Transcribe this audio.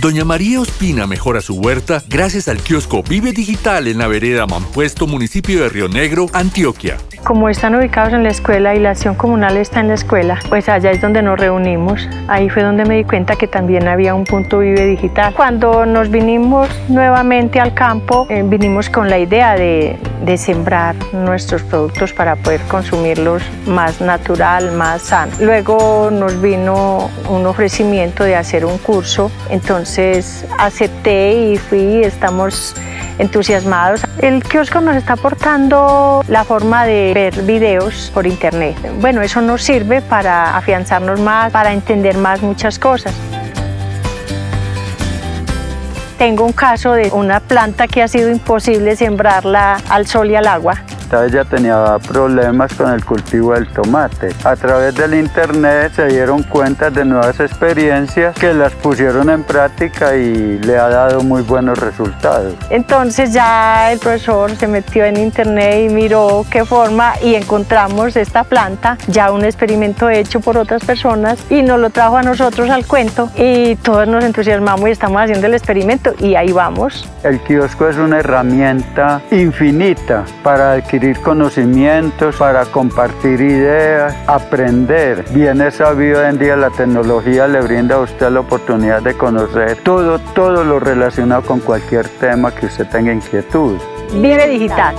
Doña María Ospina mejora su huerta gracias al kiosco Vive Digital en la vereda Mampuesto, municipio de Río Negro, Antioquia. Como están ubicados en la escuela y la acción comunal está en la escuela, pues allá es donde nos reunimos. Ahí fue donde me di cuenta que también había un punto Vive Digital. Cuando nos vinimos nuevamente al campo, eh, vinimos con la idea de, de sembrar nuestros productos para poder consumirlos más natural, más sano. Luego nos vino un ofrecimiento de hacer un curso, entonces acepté y fui, estamos entusiasmados. El kiosco nos está aportando la forma de ver videos por internet. Bueno, eso nos sirve para afianzarnos más, para entender más muchas cosas. Tengo un caso de una planta que ha sido imposible sembrarla al sol y al agua ella tenía problemas con el cultivo del tomate. A través del internet se dieron cuenta de nuevas experiencias que las pusieron en práctica y le ha dado muy buenos resultados. Entonces ya el profesor se metió en internet y miró qué forma y encontramos esta planta, ya un experimento hecho por otras personas y nos lo trajo a nosotros al cuento y todos nos entusiasmamos y estamos haciendo el experimento y ahí vamos. El kiosco es una herramienta infinita para adquirir conocimientos, para compartir ideas, aprender. Bien es sabido hoy en día la tecnología le brinda a usted la oportunidad de conocer todo, todo lo relacionado con cualquier tema que usted tenga inquietud. Vive digital.